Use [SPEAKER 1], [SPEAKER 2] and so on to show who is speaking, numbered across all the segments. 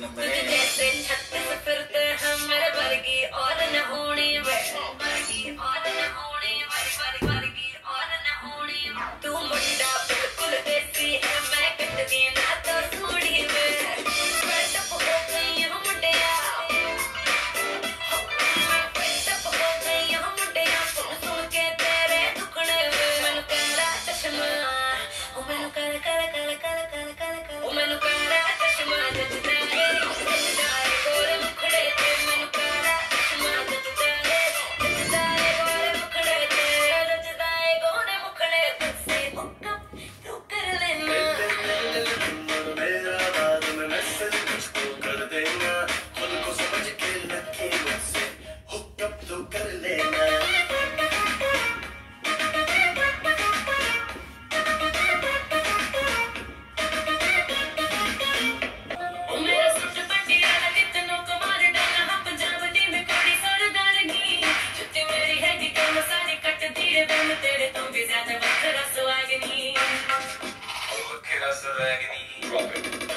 [SPEAKER 1] Number फिरते वर्गी और न होने में Maseragni. Drop it.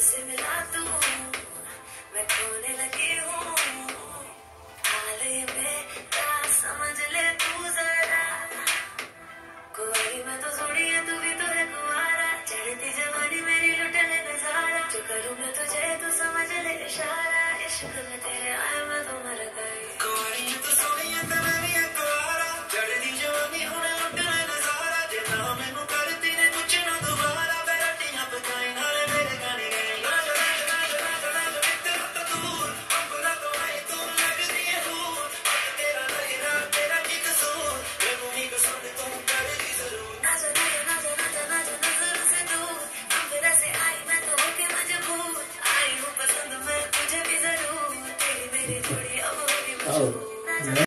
[SPEAKER 1] तुझसे मिला तू। मैं खोने लगी हूँ। समझ ले तू जरा? कोई मैं तो सोनी है, तू भी तो है कुआरा चढ़ती जवानी मेरी लुटे नज़ारा जो करूँ मैं तुझे, तू समझ ले इशारा। इश्क में तेरे